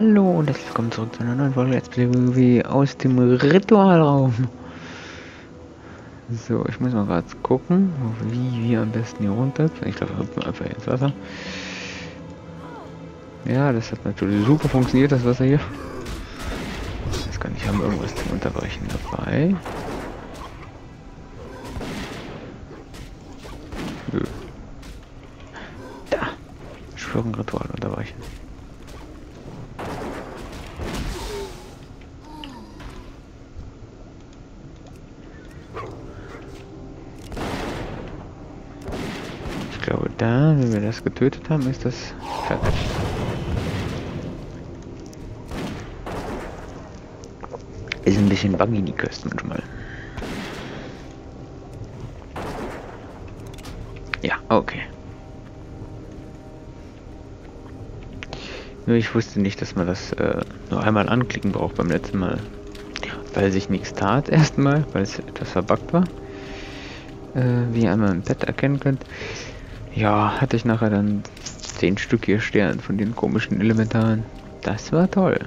Hallo und herzlich willkommen zurück zu einer neuen Folge Let's Play wie aus dem Ritualraum. So, ich muss mal gerade gucken, wie wir am besten hier runter. Ich glaube, wir hüpfen einfach ins Wasser. Ja, das hat natürlich super funktioniert, das Wasser hier. Ich weiß gar nicht, haben irgendwas zum Unterbrechen dabei? Da. Schwören Ritual unterbrechen. Ich glaube, da, wenn wir das getötet haben, ist das fertig. Ist ein bisschen buggy die Quest manchmal. Ja, okay. Nur ich wusste nicht, dass man das äh, nur einmal anklicken braucht beim letzten Mal. Weil sich nichts tat erstmal, weil es etwas verbuggt war. Äh, wie ihr einmal im Bett erkennen könnt. Ja, hatte ich nachher dann 10 Stück hier Stern von den komischen Elementaren. Das war toll.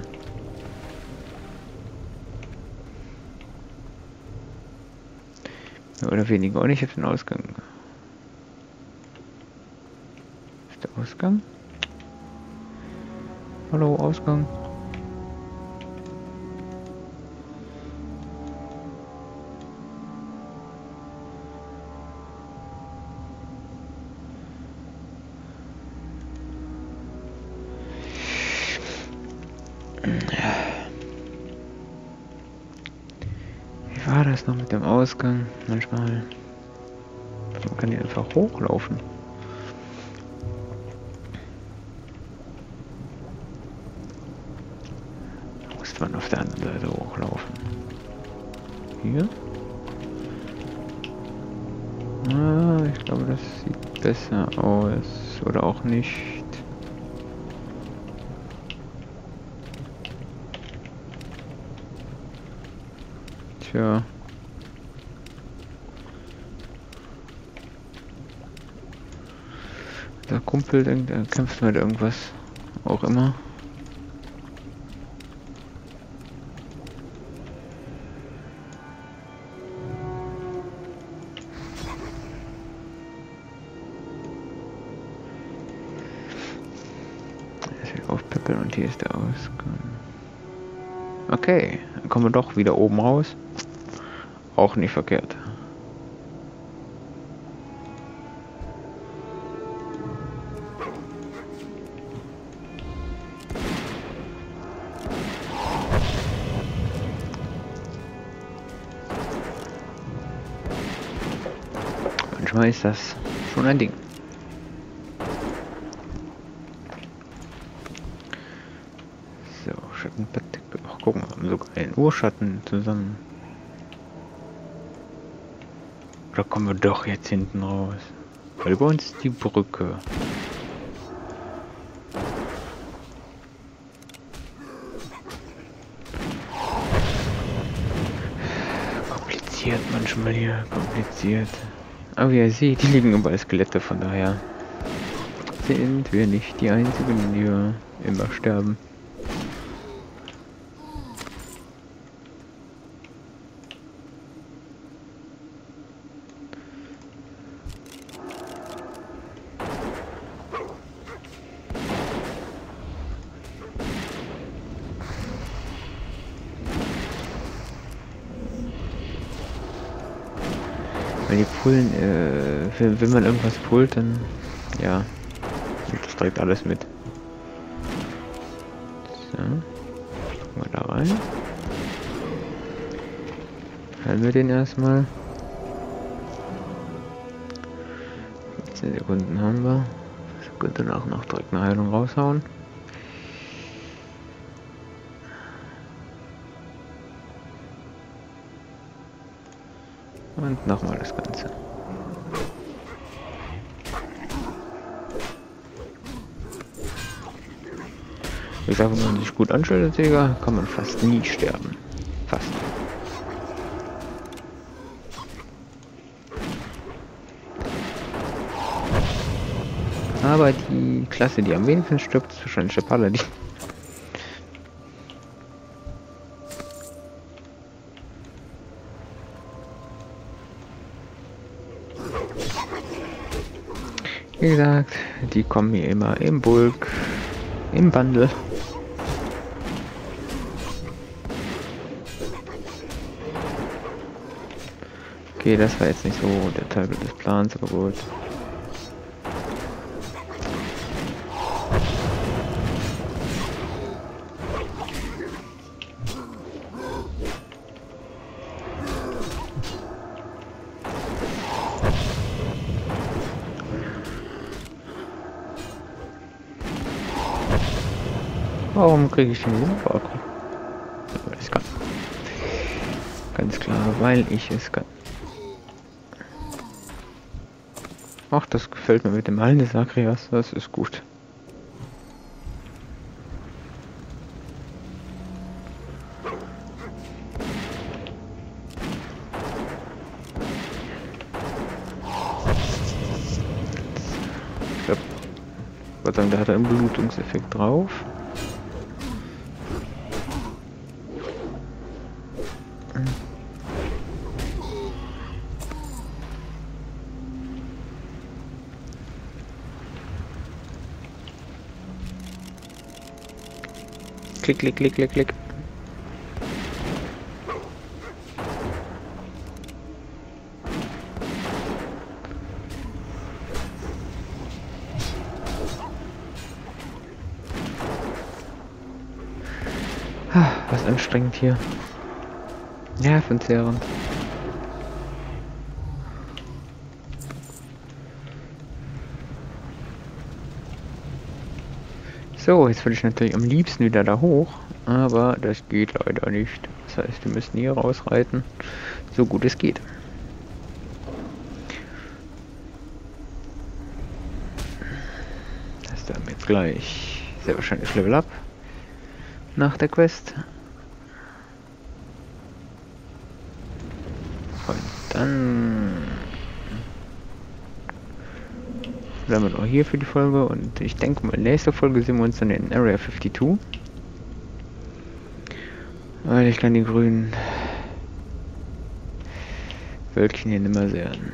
Oder weniger. Und ich habe den Ausgang. Ist der Ausgang? Hallo, Ausgang. War das noch mit dem Ausgang? Manchmal. Man kann hier einfach hochlaufen. Muss man auf der anderen Seite hochlaufen. Hier? Ah, ich glaube, das sieht besser aus. Oder auch nicht. Tja. Der Kumpel denkt, er kämpft mit irgendwas. Auch immer. Okay, dann kommen wir doch wieder oben raus. Auch nicht verkehrt. Manchmal ist das schon ein Ding. So, Schattenbettdecke. Ach, gucken, wir haben sogar einen Urschatten zusammen. Oder kommen wir doch jetzt hinten raus? Weil über uns ist die Brücke. Kompliziert manchmal hier, kompliziert. Aber wie ihr seht, die liegen überall Skelette, von daher sind wir nicht die Einzigen, die hier immer sterben. Weil die Pullen, äh, wenn, wenn man irgendwas pullt, dann, ja, das direkt alles mit. So, gucken wir da rein. Heilen wir den erstmal. 15 Sekunden haben wir. Könnte danach noch direkt eine Heilung raushauen. Und nochmal das Ganze. Ich sage, wenn man sich gut anstellt Jäger, kann man fast nie sterben. Fast. Aber die Klasse, die am wenigsten stirbt, ist wahrscheinlich der Paladin. Wie gesagt, die kommen hier immer im Bulk, im Bundle. Okay, das war jetzt nicht so der Teil des Plans, aber gut. Warum kriege ich den? Weil ich kann. Ganz klar, weil ich es kann. Ach, das gefällt mir mit dem alten Sakrias. Das ist gut. Ich glaube, da hat er einen Blutungseffekt drauf. Klick, klick, klick, klick, klick. Ah, was anstrengend hier. Ja, verzehrend. So, jetzt würde ich natürlich am liebsten wieder da hoch, aber das geht leider nicht. Das heißt, wir müssen hier rausreiten, so gut es geht. Das dann jetzt gleich sehr wahrscheinlich Level Up nach der Quest. Dann bleiben wir auch hier für die Folge und ich denke mal, nächste Folge sehen wir uns dann in Area 52. Weil ich kann die grünen Wölkchen hier nicht mehr sehen.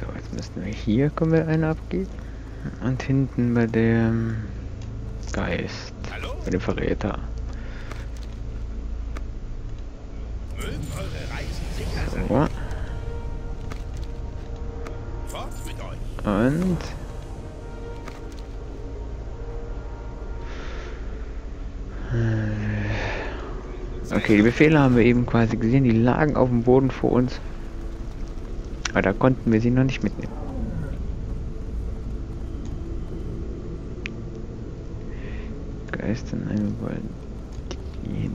So, jetzt müssten wir hier können wir eine abgeben. Und hinten bei dem Geist. Bei dem Verräter. So. Und... Okay, die Befehle haben wir eben quasi gesehen, die lagen auf dem Boden vor uns. Aber da konnten wir sie noch nicht mitnehmen. Geistern, nein, wir wollen die,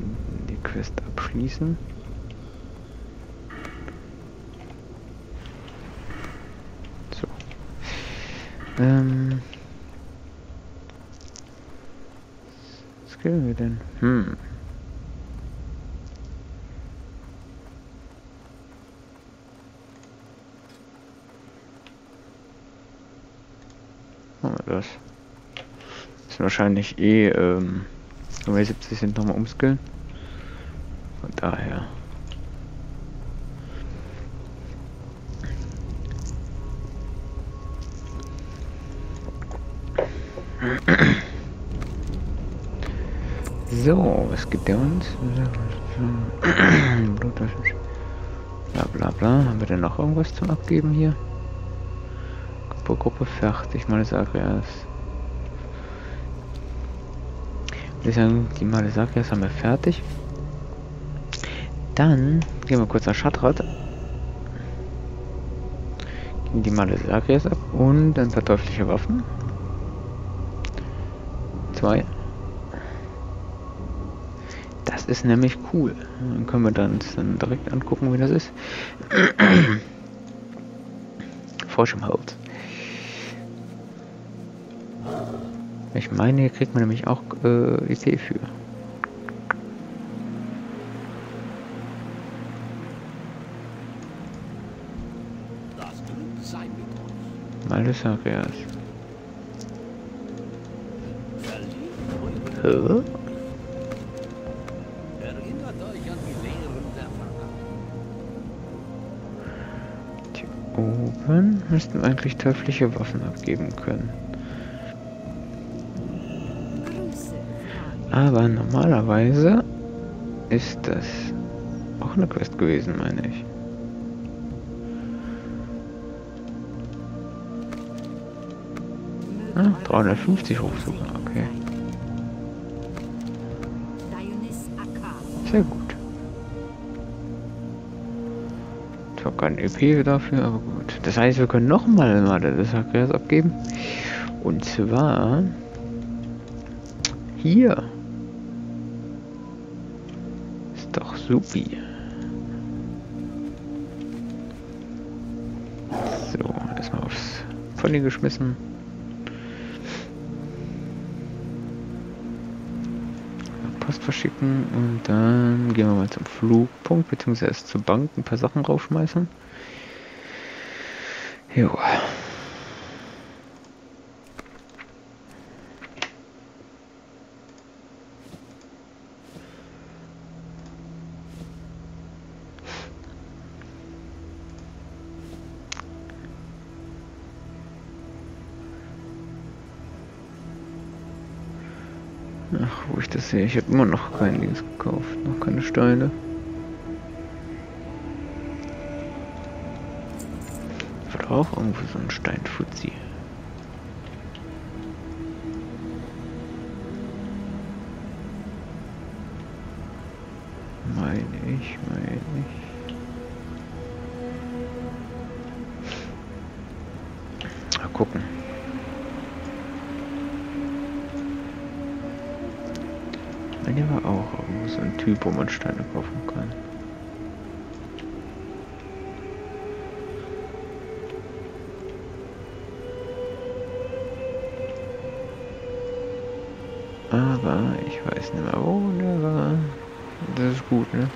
die Quest abschließen. Ähm. Was kriegen wir denn? Hm. Wir das. Ist wahrscheinlich eh, ähm, wenn wir 70 sind, nochmal umskillen. Von daher. So, was gibt der uns? Bla bla bla. Haben wir denn noch irgendwas zum Abgeben hier? Gruppe, Gruppe fertig, Malesagrias. Würde ich sagen, die Malesagrias haben wir fertig. Dann gehen wir kurz nach Schatrad. Geben die Malesagrias ab und ein paar teuflische Waffen. Zwei. ist nämlich cool. Dann können wir dann dann direkt angucken, wie das ist. Forsch Ich meine, hier kriegt man nämlich auch äh, IC für. Alles Arias. Huh? Hier oben müssten eigentlich teuflische Waffen abgeben können. Aber normalerweise ist das auch eine Quest gewesen, meine ich. Ah, 350 hoch sogar, okay. Sehr gut. Ich habe kein EP dafür, aber gut. Das heißt, wir können nochmal mal das Agres abgeben. Und zwar hier. Supi. So, erstmal aufs Pony geschmissen. Post verschicken und dann gehen wir mal zum Flugpunkt, beziehungsweise zur Bank ein paar Sachen rausschmeißen. Jo. Wo ich. Ich habe immer noch keinen Dings gekauft. Noch keine Steine. War auch irgendwo so ein Steinfutzi. Meine ich, meine ich. Mal gucken. So ein Typ, wo man Steine kaufen kann. Aber ich weiß nicht mehr, wo der war. Das ist gut, ne?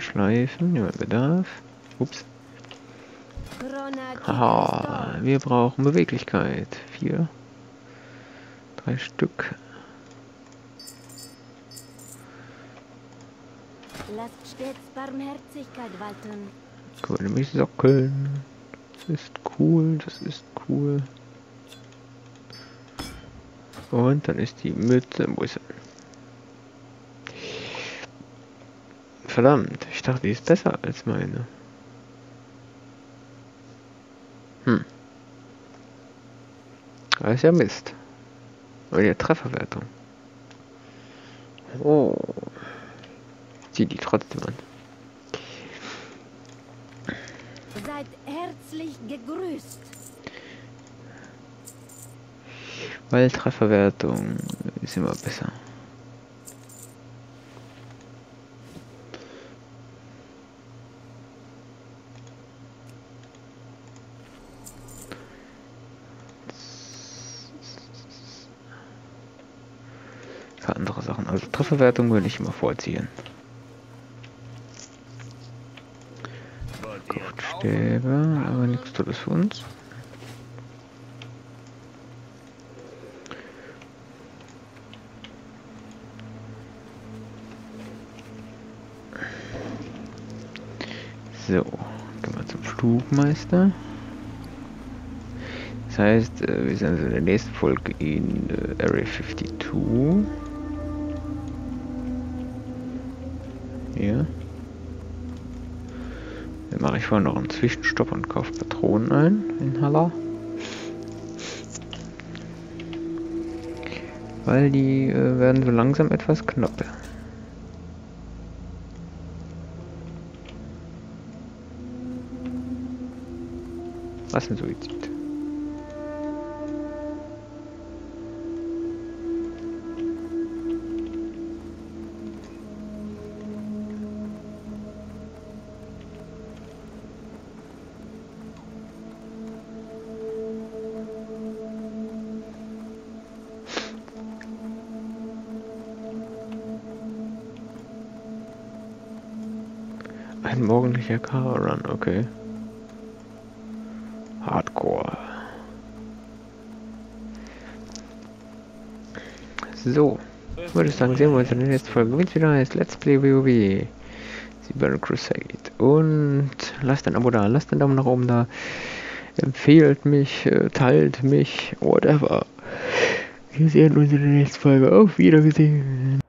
Schleifen, über Bedarf. Ups. Haha, wir brauchen Beweglichkeit. Vier. Drei Stück. Lasst stets Barmherzigkeit walten. Ich wollte mich sockeln. Das ist cool, das ist cool. Und dann ist die Mütze im Busse. Verdammt, ich dachte, die ist besser als meine. Hm. Das ist ja Mist. Und die Trefferwertung. Oh. Zieh die trotzdem an. Seid herzlich gegrüßt. Weil Trefferwertung ist immer besser. Andere Sachen. Also Trefferwertung würde ich immer vorziehen. Stäbe, aber nichts Tolles für uns. So, gehen wir zum Flugmeister. Das heißt, äh, wir sind also in der nächsten Folge in äh, Area 52. ich vorher noch einen Zwischenstopp und kaufe Patronen ein in Haller. Weil die äh, werden so langsam etwas knapp. Was ein Suizid. Ein morgendlicher Car Run, okay. Hardcore. So, würde ich sagen, sehen wir uns in der nächsten Folge. Wenn es wieder heißt Let's Play WoW. Cyber Crusade. Und lasst ein Abo da, lasst einen Daumen nach oben da. Empfehlt mich, äh, teilt mich, whatever. Wir sehen uns in der nächsten Folge. Auf Wiedersehen.